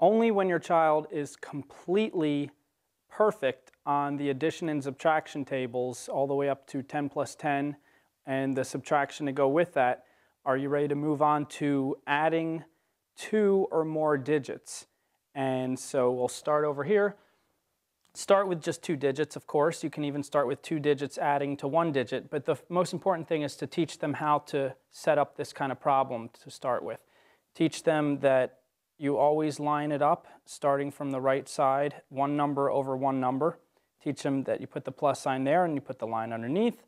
Only when your child is completely perfect on the addition and subtraction tables, all the way up to 10 plus 10 and the subtraction to go with that, are you ready to move on to adding two or more digits? And so we'll start over here. Start with just two digits, of course. You can even start with two digits adding to one digit, but the most important thing is to teach them how to set up this kind of problem to start with. Teach them that you always line it up starting from the right side, one number over one number. Teach them that you put the plus sign there and you put the line underneath,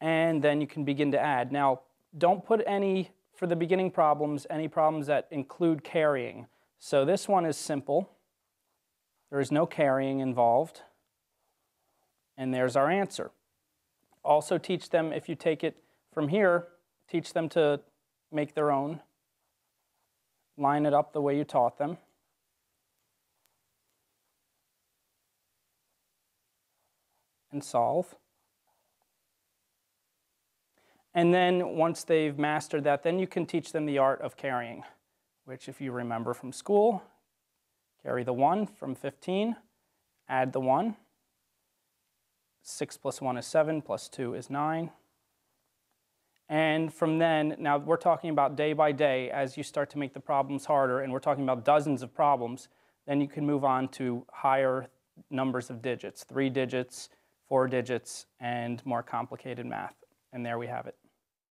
and then you can begin to add. Now, don't put any, for the beginning problems, any problems that include carrying. So this one is simple. There is no carrying involved. And there's our answer. Also teach them, if you take it from here, teach them to make their own. Line it up the way you taught them. And solve. And then once they've mastered that, then you can teach them the art of carrying, which if you remember from school, Carry the 1 from 15, add the 1. 6 plus 1 is 7, plus 2 is 9. And from then, now we're talking about day by day as you start to make the problems harder, and we're talking about dozens of problems, then you can move on to higher numbers of digits, three digits, four digits, and more complicated math. And there we have it.